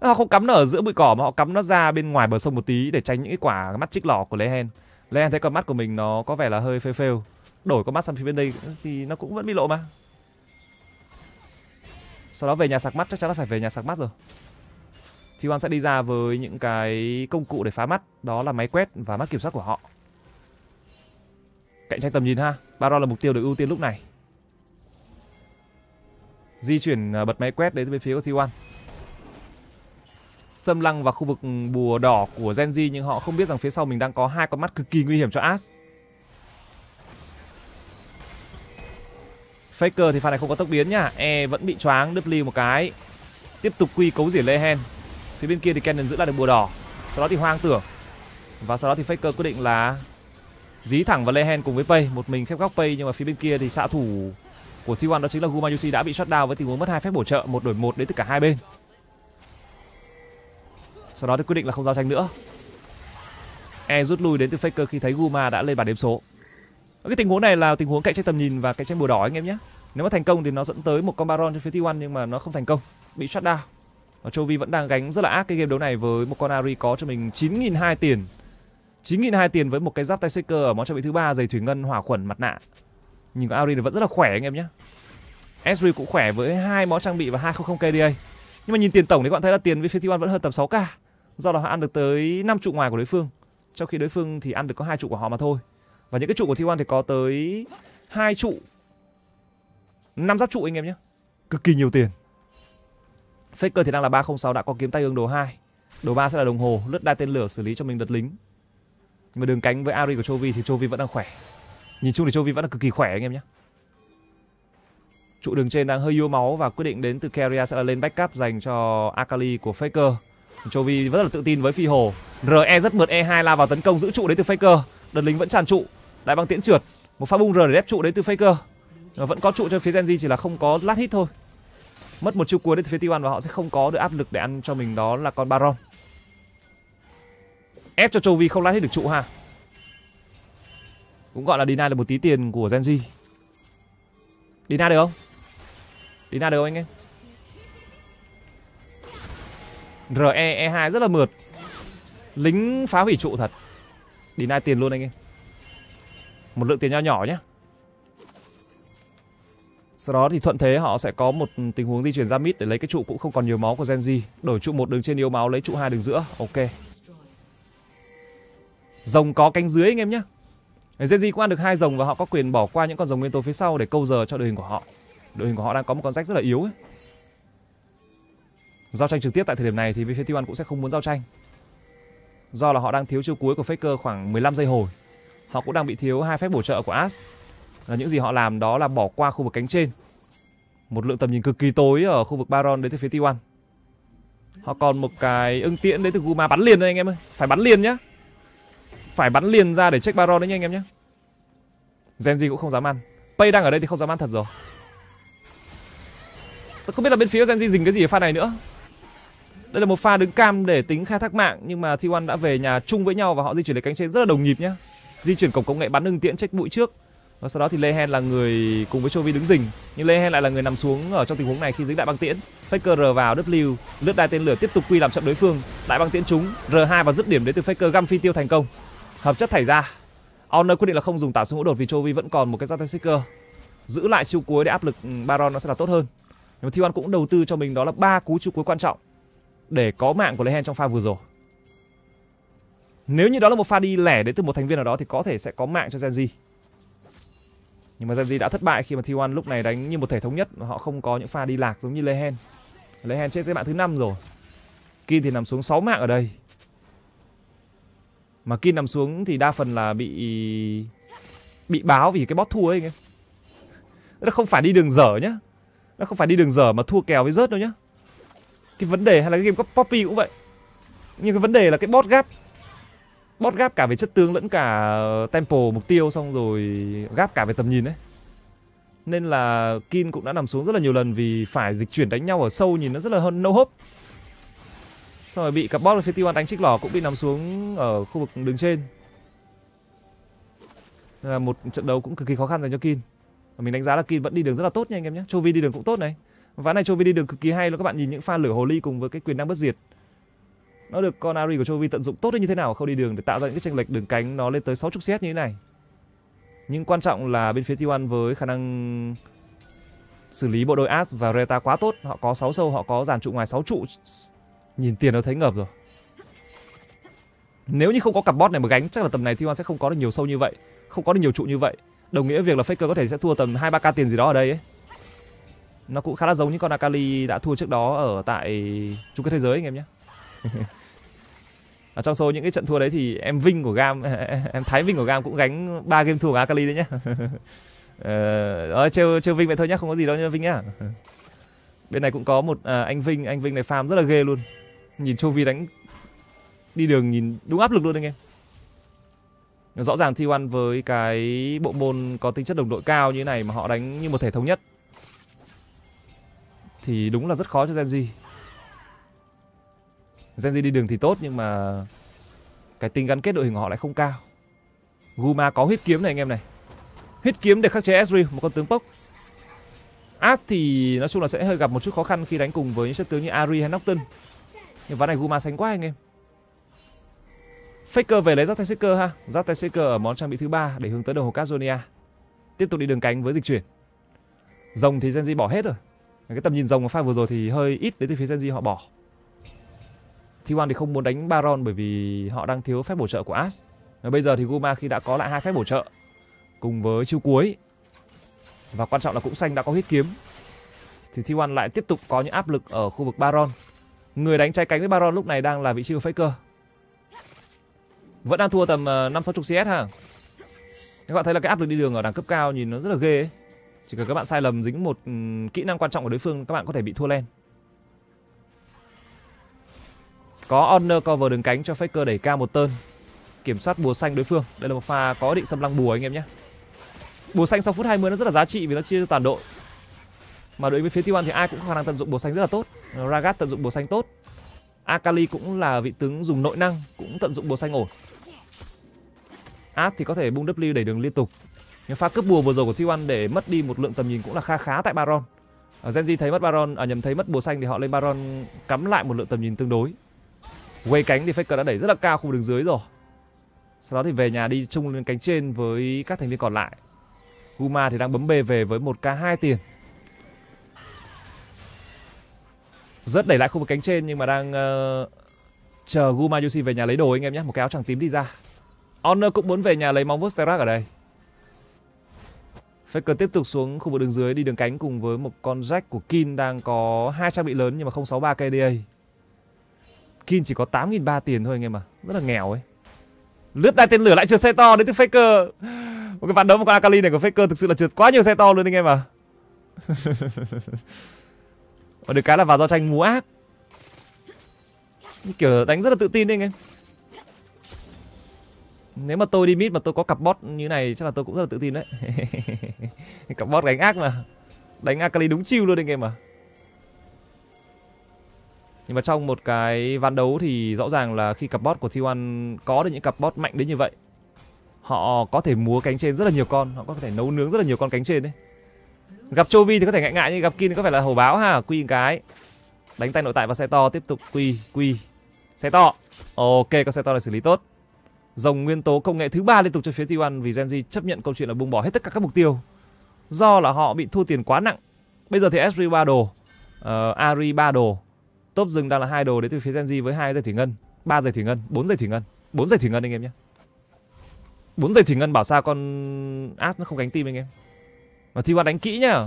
Họ không cắm nó ở giữa bụi cỏ mà họ cắm nó ra bên ngoài bờ sông một tí để tránh những cái quả mắt trích lỏ của Lehen. Lehen thấy con mắt của mình nó có vẻ là hơi phê phêu. Đổi con mắt sang phía bên đây thì nó cũng vẫn bị lộ mà. Sau đó về nhà sạc mắt, chắc chắn là phải về nhà sạc mắt rồi. T1 sẽ đi ra với những cái công cụ để phá mắt Đó là máy quét và mắt kiểm soát của họ Cạnh tranh tầm nhìn ha Baron là mục tiêu được ưu tiên lúc này Di chuyển à, bật máy quét đến bên phía của T1 Xâm lăng vào khu vực bùa đỏ của Genji Nhưng họ không biết rằng phía sau mình đang có hai con mắt cực kỳ nguy hiểm cho Ash. Faker thì pha này không có tốc biến nhá E vẫn bị choáng W một cái. Tiếp tục quy cấu rỉa Lehen Phía bên kia thì Kennen giữ lại được bùa đỏ. Sau đó thì hoang tưởng. Và sau đó thì Faker quyết định là Dí thẳng vào Lehen cùng với Pay Một mình khép góc Pay nhưng mà phía bên kia thì xạ thủ của T1 đó chính là Gumayushi đã bị shutdown với tình huống mất hai phép bổ trợ, một đổi một đến từ cả hai bên. Sau đó thì quyết định là không giao tranh nữa. E rút lui đến từ Faker khi thấy Guma đã lên bàn đếm số. Cái tình huống này là tình huống cạnh tranh tầm nhìn và cạnh tranh bùa đỏ anh em nhé. Nếu mà thành công thì nó dẫn tới một con Baron trên phía T1 nhưng mà nó không thành công, bị shutdown. Và Chovy vẫn đang gánh rất là ác cái game đấu này với một con Ari có cho mình 9.200 tiền. 9.200 tiền với một cái giáp tay Seeker ở món trang bị thứ ba giày thủy ngân, hỏa khuẩn, mặt nạ. Nhìn con Ari này vẫn rất là khỏe anh em nhé. Esri cũng khỏe với hai món trang bị và 200 KDA. Nhưng mà nhìn tiền tổng thì các bạn thấy là tiền với phía T1 vẫn hơn tầm 6k. Do đó họ ăn được tới 5 trụ ngoài của đối phương. Trong khi đối phương thì ăn được có hai trụ của họ mà thôi. Và những cái trụ của T1 thì có tới hai trụ năm giáp trụ anh em nhé. Cực kỳ nhiều tiền. Faker thì đang là 306 đã có kiếm tay ương đồ 2. Đồ 3 sẽ là đồng hồ, lướt đai tên lửa xử lý cho mình đợt lính. Nhưng mà đường cánh với Ari của Chovy thì Chovy vẫn đang khỏe. Nhìn chung thì Chovy vẫn là cực kỳ khỏe anh em nhé. Trụ đường trên đang hơi yếu máu và quyết định đến từ Keria sẽ là lên backup dành cho Akali của Faker. Chovy rất là tự tin với phi hồ. RE rất mượt E2 la vào tấn công giữ trụ đến từ Faker. Đợt lính vẫn tràn trụ. Đại băng tiễn trượt. Một pha bung R để ép trụ đến từ Faker. Vẫn có trụ cho phía Genji chỉ là không có lát hit thôi. Mất một chiêu cuối đến từ phía T1 và họ sẽ không có được áp lực để ăn cho mình đó là con Baron. Ép cho Chovy không lát hit được trụ ha. Cũng gọi là deny là một tí tiền của Genji. Deny được không? Deny được không anh em? RE E2 rất là mượt. Lính phá hủy trụ thật. Deny tiền luôn anh em. Một lượng tiền nho nhỏ nhé. Sau đó thì thuận thế họ sẽ có một tình huống di chuyển ra mid để lấy cái trụ cũng không còn nhiều máu của Genji. Đổi trụ một đường trên yếu máu, lấy trụ hai đường giữa. Ok. Rồng có cánh dưới anh em nhé. Genji cũng ăn được hai rồng và họ có quyền bỏ qua những con rồng nguyên tố phía sau để câu giờ cho đội hình của họ. Đội hình của họ đang có một con rách rất là yếu ấy. Giao tranh trực tiếp tại thời điểm này thì VFT1 cũng sẽ không muốn giao tranh. Do là họ đang thiếu chiêu cuối của Faker khoảng 15 giây hồi. Họ cũng đang bị thiếu hai phép bổ trợ của As. là những gì họ làm đó là bỏ qua khu vực cánh trên. Một lượng tầm nhìn cực kỳ tối ở khu vực Baron đến từ phía T1 họ còn một cái ưng tiễn đến từ Guma bắn liền đấy anh em ơi. Phải bắn liền nhá. Phải bắn liền ra để check Baron đấy nha anh em nhé Genji cũng không dám ăn. Pay đang ở đây thì không dám ăn thật rồi. Tôi không biết là bên phía Genji dình cái gì ở pha này nữa. Đây là một pha đứng cam để tính khai thác mạng, Nhưng mà T1 đã về nhà chung với nhau Và họ di chuyển lấy cánh trên rất là đồng nhịp nhá. Di chuyển cổng công nghệ bắn ưng tiễn trách mũi trước. Và sau đó thì Lehen là người cùng với Chovy đứng rình. Nhưng Lehen lại là người nằm xuống ở trong tình huống này khi dính đại băng tiễn. Faker R vào W lướt đai tên lửa tiếp tục quy làm chậm đối phương. Đại băng tiễn trúng R2 và dứt điểm đến từ Faker găm phi tiêu thành công. Hợp chất thảy ra. Honor quyết định là không dùng tả súng hỗn đột vì Chovy vẫn còn một cái Zata Seeker giữ lại chiêu cuối để áp lực ừ, Baron nó sẽ là tốt hơn. Nhưng mà T1 cũng đầu tư cho mình đó là ba cú chiêu cuối quan trọng để có mạng của Lehen trong pha vừa rồi. Nếu như đó là một pha đi lẻ đến từ một thành viên nào đó thì có thể sẽ có mạng cho Genji nhưng mà Genji đã thất bại khi mà T1 lúc này đánh như một thể thống nhất họ không có những pha đi lạc giống như Lehen Lehen chết tới mạng thứ năm rồi. Kin thì nằm xuống 6 mạng ở đây. Mà Kin nằm xuống thì đa phần là bị bị báo vì cái bot thua ấy anh em. Nó không phải đi đường dở nhá. Nó không phải đi đường dở mà thua kèo với rớt đâu nhá cái vấn đề hay là cái game Poppy cũng vậy. Nhưng cái vấn đề là cái bot gap bot gap cả về chất tướng lẫn cả tempo mục tiêu xong rồi gap cả về tầm nhìn đấy nên là Kin cũng đã nằm xuống rất là nhiều lần vì phải dịch chuyển đánh nhau ở sâu nhìn nó rất là hơn no hope. Xong rồi bị cặp bot phía t đánh trích lò cũng bị nằm xuống ở khu vực đường trên. Nên là một trận đấu cũng cực kỳ khó khăn dành cho Kin. Mình đánh giá là Kin vẫn đi đường rất là tốt nha anh em nhé. Chovy đi đường cũng tốt này ván này Chovy đi đường cực kỳ hay luôn các bạn nhìn những pha lửa hồ ly cùng với cái quyền năng bất diệt nó được con Ari của Chovy tận dụng tốt đến như thế nào không đi đường để tạo ra những cái chênh lệch đường cánh nó lên tới 60 CS như thế này. Nhưng quan trọng là bên phía T1 với khả năng xử lý bộ đôi As và Reta quá tốt, họ có 6 sâu, họ có dàn trụ ngoài 6 trụ. Nhìn tiền nó thấy ngợp rồi. Nếu như không có cặp bot này mà gánh chắc là tầm này T1 sẽ không có được nhiều sâu như vậy, không có được nhiều trụ như vậy. Đồng nghĩa việc là Faker có thể sẽ thua tầm 2 3k tiền gì đó ở đây ấy. Nó cũng khá là giống như con Akali đã thua trước đó ở tại chung kết thế giới anh em nhé. Ở trong số những cái trận thua đấy thì em Vinh của Gam em Thái Vinh của Gam cũng gánh ba game thua của Akali đấy nhá ờ, ờ trêu trêu Vinh vậy thôi nhá không có gì đâu nhá Vinh nhá. Bên này cũng có một à, anh Vinh anh Vinh này farm rất là ghê luôn. Nhìn châu vi đánh đi đường nhìn đúng áp lực luôn anh em. Rõ ràng T1 với cái bộ môn có tính chất đồng đội cao như thế này mà họ đánh như một thể thống nhất thì đúng là rất khó cho Genji Genji đi đường thì tốt nhưng mà cái tính gắn kết đội hình của họ lại không cao. Guma có huyết kiếm này anh em này. Huyết kiếm để khắc chế Ezreal, một con tướng pốc. As thì nói chung là sẽ hơi gặp một chút khó khăn khi đánh cùng với những chất tướng như Ari hay Nocturne. Nhưng ván này Guma xanh quá anh em. Faker về lấy Giáp Seeker ha. Giáp Seeker ở món trang bị thứ ba để hướng tới đầu hồ Cazonia. Tiếp tục đi đường cánh với dịch chuyển. Rồng thì Genji bỏ hết rồi. Cái tầm nhìn rồng của pha vừa rồi thì hơi ít đến từ phía Genji họ bỏ. T1 thì không muốn đánh Baron bởi vì họ đang thiếu phép bổ trợ của Ash. Và bây giờ thì Guma khi đã có lại hai phép bổ trợ cùng với chiêu cuối và quan trọng là cũng xanh đã có huyết kiếm thì T1 lại tiếp tục có những áp lực ở khu vực Baron. Người đánh trái cánh với Baron lúc này đang là vị trí của Faker. Vẫn đang thua tầm ờ, 5 sáu 60 CS ha. Các bạn thấy là cái áp lực đi đường ở đẳng cấp cao nhìn nó rất là ghê ấy. Chỉ cần các bạn sai lầm dính một kỹ năng quan trọng của đối phương, các bạn có thể bị thua lên. Có Honor cover đường cánh cho Faker đẩy cao một tơn. Kiểm soát bùa xanh đối phương. Đây là một pha có định xâm lăng bùa anh em nhé. Bùa xanh sau phút 20 nó rất là giá trị vì nó chia cho toàn đội. Mà đối với phía T1 thì ai cũng có khả năng tận dụng bùa xanh rất là tốt. Ragat tận dụng bùa xanh tốt. Akali cũng là vị tướng dùng nội năng, Cũng tận dụng bùa xanh ổn. As thì có thể bung W đẩy đường liên tục. Nhưng pha cướp bùa vừa rồi của T1 để mất đi một lượng tầm nhìn cũng là kha khá tại Baron. Ở Genji thấy mất Baron, à nhầm thấy mất bùa xanh thì họ lên Baron cắm lại một lượng tầm nhìn tương đối. Quay cánh thì Faker đã đẩy rất là cao khu đường dưới rồi. Sau đó thì về nhà đi chung lên cánh trên với các thành viên còn lại. Guma thì đang bấm B về với một k 2 tiền. Rất đẩy lại khu vực cánh trên nhưng mà đang uh, chờ Guma Yushi về nhà lấy đồ anh em nhé. Một cái áo choàng tím đi ra. Honor cũng muốn về nhà lấy mong Sterak ở đây. Faker tiếp tục xuống khu vực đường dưới, đi đường cánh cùng với một con Jack của Kin đang có hai trang bị lớn nhưng mà không 63 KDA. Kin chỉ có 8.300 tiền thôi anh em à Rất là nghèo ấy. Lướt đai tên lửa lại trượt xe to đến từ faker. Một cái ván đấu, một con akali này của faker thực sự là trượt quá nhiều xe to luôn anh em à và được cái là vào giao tranh múa ác. Kiểu đánh rất là tự tin đấy anh em nếu mà tôi đi mid mà tôi có cặp bot như này chắc là tôi cũng rất là tự tin đấy. Cặp bot đánh ác mà. Đánh akali đúng chiêu luôn anh em à nhưng mà trong một cái ván đấu thì rõ ràng là khi cặp bot của T1 có được những cặp bot mạnh đến như vậy, Họ có thể múa cánh trên rất là nhiều con, Họ có thể nấu nướng rất là nhiều con cánh trên đấy. Gặp Chovi thì có thể ngại ngại nhưng gặp Kin thì có phải là hổ báo ha, Quy một cái. Đánh tay nội tại và xe to tiếp tục quy quy. Xe to. Ok, con xe to này xử lý tốt. Dòng nguyên tố công nghệ thứ ba liên tục cho phía T1 Vì Genji chấp nhận câu chuyện là buông bỏ hết tất cả các mục tiêu Do là họ bị thua tiền quá nặng Bây giờ thì Esri 3 đồ uh, Ari 3 đồ Top rừng đang là hai đồ đến từ phía Genji với hai giây thủy ngân, ba giây thủy ngân, bốn giây thủy ngân, bốn giây thủy ngân anh em nhé. bốn giây thủy ngân bảo sao con As nó không gánh tim anh em. Mà T1 đánh kỹ nhá.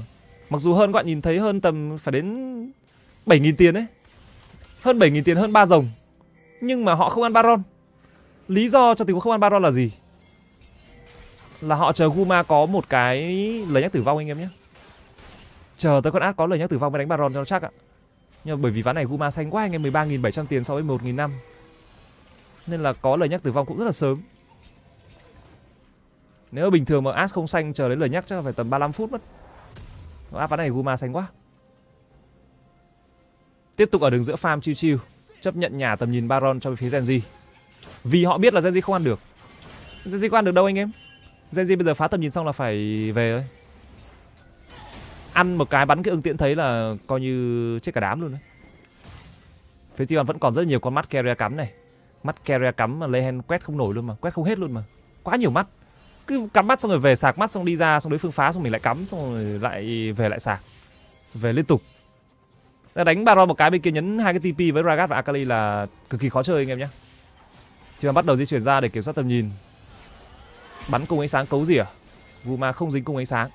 Mặc dù hơn các bạn nhìn thấy hơn tầm phải đến 7.000 tiền đấy. Hơn 7.000 tiền hơn ba rồng. Nhưng mà họ không ăn Baron. Lý do cho tình huống không ăn Baron là gì? Là họ chờ Guma có một cái lời nhắc tử vong anh em nhé. Chờ tới con át có lời nhắc tử vong mới đánh Baron cho nó chắc ạ. Nhưng mà bởi vì ván này Guma xanh quá, anh em 13.700 tiền so với 1.500 Nên là có lời nhắc tử vong cũng rất là sớm Nếu mà bình thường mà As không xanh chờ đến lời nhắc chắc là phải tầm 35 phút mất Áp ván này Guma xanh quá Tiếp tục ở đường giữa farm chiêu chiêu, Chấp nhận nhà tầm nhìn Baron cho phía Genji vì họ biết là Genji không ăn được. Genji có ăn được đâu anh em. Genji bây giờ phá tầm nhìn xong là phải về thôi. Ăn một cái bắn cái ưng tiễn thấy là coi như chết cả đám luôn đấy. Phía T1 vẫn còn rất nhiều con mắt carrier cắm này. Mắt carrier cắm mà Lehen quét không nổi luôn mà, quét không hết luôn mà. Quá nhiều mắt. Cứ cắm mắt xong rồi về sạc mắt xong đi ra, xong đối phương phá xong mình lại cắm, xong rồi lại về lại sạc. Về liên tục. Đánh Baron một cái bên kia nhấn hai cái TP với Ragat và Akali là cực kỳ khó chơi anh em nhé chỉ mà bắt đầu di chuyển ra để kiểm soát tầm nhìn bắn cung ánh sáng cấu rỉa Guma không dính cung ánh sáng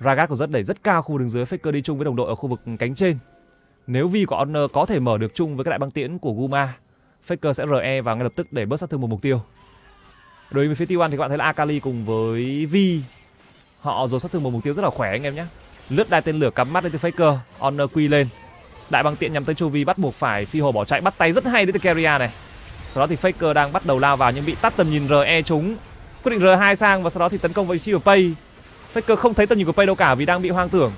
Ragat của rất đẩy rất cao khu đường dưới Faker đi chung với đồng đội ở khu vực cánh trên. Nếu Vi của Honor có thể mở được chung với các đại băng tiễn của Guma, Faker sẽ RE và ngay lập tức để bớt sát thương một mục tiêu. Đối với phía T1 thì các bạn thấy là Akali cùng với Vi họ dồn sát thương một mục tiêu rất là khỏe anh em nhé. Lướt đai tên lửa cắm mắt lên từ Faker, Honor quy lên. Đại băng tiện nhắm tới Chu Vi bắt buộc phải phi hồ bỏ chạy, bắt tay rất hay đến từ Keria này. Sau đó thì Faker đang bắt đầu lao vào nhưng bị tắt tầm nhìn RE chúng. Quyết định R2 sang và sau đó thì tấn công vào vị trí của Pay Faker không thấy tầm nhìn của Pay đâu cả vì đang bị hoang tưởng.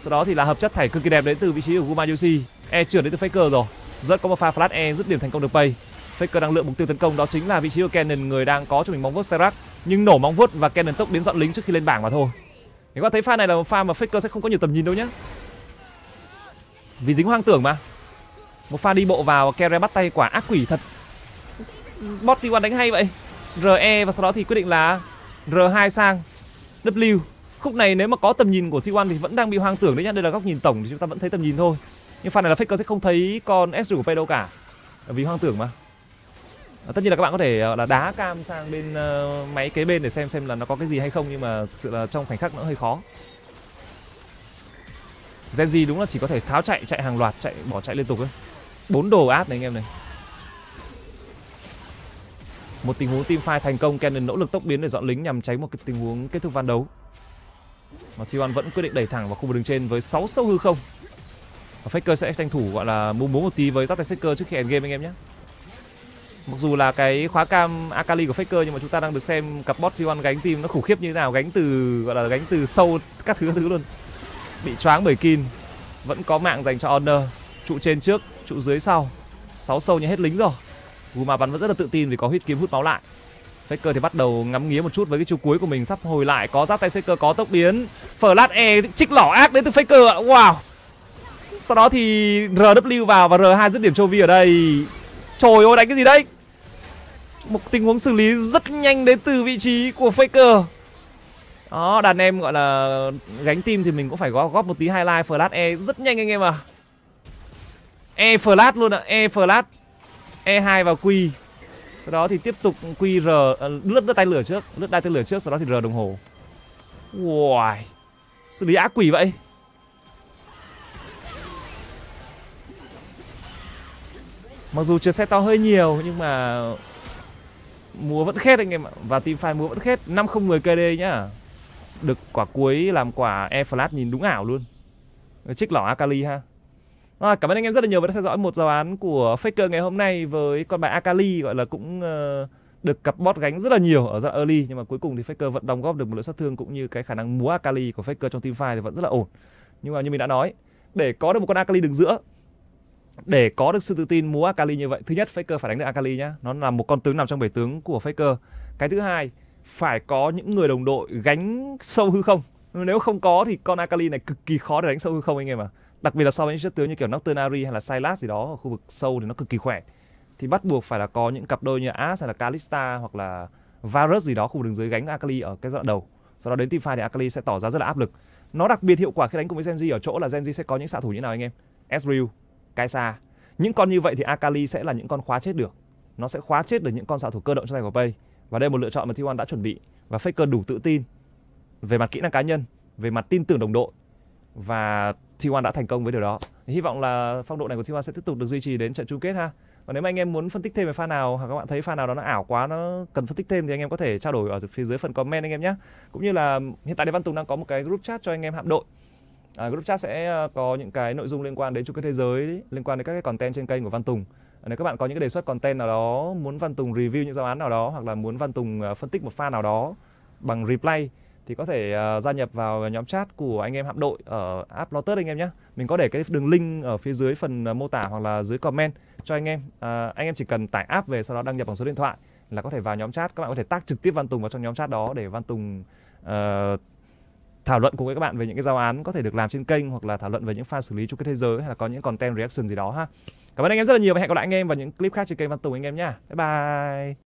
Sau đó thì là hợp chất thảy cực kỳ đẹp đến từ vị trí của Guma Yoshi. E chuyển đến từ Faker rồi. Rất có một pha flash E dứt điểm thành công được Pay. Faker đang lựa mục tiêu tấn công, đó chính là vị trí của Cannon, người đang có cho mình móng vuốt Sterak nhưng nổ móng vuốt và Cannon tốc biến dọn lính trước khi lên bảng mà thôi. Các bạn thấy pha này là một pha mà Faker sẽ không có nhiều tầm nhìn đâu nhé. Vì dính hoang tưởng mà. Một pha đi bộ vào Kere bắt tay quả ác quỷ thật. Bot T1 đánh hay vậy. RE và sau đó thì quyết định là R2 sang W Khúc này nếu mà có tầm nhìn của T1 thì vẫn đang bị hoang tưởng đấy nhá. Đây là góc nhìn tổng thì chúng ta vẫn thấy tầm nhìn thôi. Nhưng pha này là Faker sẽ không thấy con S của Pay đâu cả. Vì hoang tưởng mà. À, tất nhiên là các bạn có thể ờ, là đá cam sang bên uh, máy kế bên để xem xem là nó có cái gì hay không nhưng mà thực sự là trong khoảnh khắc nó hơi khó. Genji đúng là chỉ có thể tháo chạy chạy hàng loạt chạy bỏ chạy liên tục ấy. Bốn đồ át này anh em này. Một tình huống team fight thành công Kennen nỗ lực tốc biến để dọn lính nhằm tránh một cái tình huống kết thúc ván đấu. Mà T1 vẫn quyết định đẩy thẳng vào khu vực đường trên với 6 sâu hư không. Và Faker sẽ tranh thủ gọi là mua bố một tí với Giáp Faker trước khi end game anh em nhé. Mặc dù là cái khóa cam Akali của Faker nhưng mà chúng ta đang được xem cặp bot T1 gánh team nó khủng khiếp như thế nào, gánh từ gọi là gánh từ sâu các thứ các thứ luôn. Bị choáng bởi Kin. Vẫn có mạng dành cho Honor. Trụ trên trước, trụ dưới sau. sáu sâu như hết lính rồi. Guma bắn vẫn rất là tự tin vì có huyết kiếm hút máu lại. Faker thì bắt đầu ngắm nghía một chút với cái chiêu cuối của mình sắp hồi lại có giáp tay Faker có tốc biến phở lát E trích lỏ ác đến từ Faker ạ wow sau đó thì RW vào và R2 dứt điểm châu Vi ở đây trời ơi đánh cái gì đấy một tình huống xử lý rất nhanh đến từ vị trí của Faker đó đàn em gọi là gánh tim thì mình cũng phải góp góp một tí highlight flash E rất nhanh anh em à E flash luôn ạ E flash E2 vào q. Sau đó thì tiếp tục QR uh, ờ, lướt lướt tay lửa trước lướt tay lửa trước sau đó thì R đồng hồ. Wow xử lý ác quỷ vậy. Mặc dù chưa xe to hơi nhiều nhưng mà múa vẫn khét anh em ạ. Và team fight múa vẫn khét năm không 10 KD nhá được quả cuối làm quả e flat nhìn đúng ảo luôn ờ, trích lỏ Akali ha rồi, cảm ơn anh em rất là nhiều vì đã theo dõi một giáo án của Faker ngày hôm nay với con bài Akali gọi là cũng uh, được cặp bot gánh rất là nhiều ở dạng early nhưng mà cuối cùng thì Faker vẫn đóng góp được một lượng sát thương cũng như cái khả năng múa Akali của Faker trong team fight thì vẫn rất là ổn. Nhưng mà như mình đã nói, để có được một con Akali đứng giữa để có được sự tự tin múa Akali như vậy, thứ nhất Faker phải đánh được Akali nhá, nó là một con tướng nằm trong bảy tướng của Faker. Cái thứ hai, phải có những người đồng đội gánh sâu hư không. Nếu không có thì con Akali này cực kỳ khó để đánh sâu hư không anh em à. Đặc biệt là so với những chất tướng như kiểu Nocturnary hay là silas gì đó ở khu vực sâu thì nó cực kỳ khỏe thì bắt buộc phải là có những cặp đôi như As hay là Kalista hoặc là Varus gì đó khu vực đường dưới gánh Akali ở cái đoạn đầu. Sau đó đến team fight thì Akali sẽ tỏ ra rất là áp lực. Nó đặc biệt hiệu quả khi đánh cùng với Genji ở chỗ là Genji sẽ có những xạ thủ như nào anh em? Ezreal, Kaisa. Những con như vậy thì Akali sẽ là những con khóa chết được. Nó sẽ khóa chết được những con xạ thủ cơ động trong tay của Pay. Và đây là một lựa chọn mà T1 đã chuẩn bị và Faker đủ tự tin về mặt kỹ năng cá nhân, về mặt tin tưởng đồng đội và T1 đã thành công với điều đó. Hy vọng là phong độ này của T1 sẽ tiếp tục được duy trì đến trận chung kết ha. Và nếu mà anh em muốn phân tích thêm về pha nào hoặc các bạn thấy pha nào đó nó ảo quá nó cần phân tích thêm thì anh em có thể trao đổi ở phía dưới phần comment anh em nhé. Cũng như là hiện tại thì Văn Tùng đang có một cái group chat cho anh em hạm đội. À, group chat sẽ ờ, có những cái nội dung liên quan đến chung kết thế giới liên quan đến các cái content trên kênh của Văn Tùng. Ờ, nếu các bạn có những cái đề xuất content nào đó muốn Văn Tùng review những giáo án nào đó hoặc là muốn Văn Tùng ờ, phân tích một pha nào đó bằng replay thì có thể uh, gia nhập vào nhóm chat của anh em hạm đội ở app Lotus anh em nhé. Mình có để cái đường link ở phía dưới phần uh, mô tả hoặc là dưới comment cho anh em. Uh, anh em chỉ cần tải app về sau đó đăng nhập bằng số điện thoại là có thể vào nhóm chat. Các bạn có thể tác trực tiếp Văn Tùng vào trong nhóm chat đó để Văn Tùng uh, thảo luận cùng với các bạn về những cái giao án có thể được làm trên kênh hoặc là thảo luận về những pha xử lý chung kết thế giới hay là có những content reaction gì đó ha. Cảm ơn anh em rất là nhiều và hẹn gặp lại anh em vào những clip khác trên kênh Văn Tùng anh em nhé. Bye bye.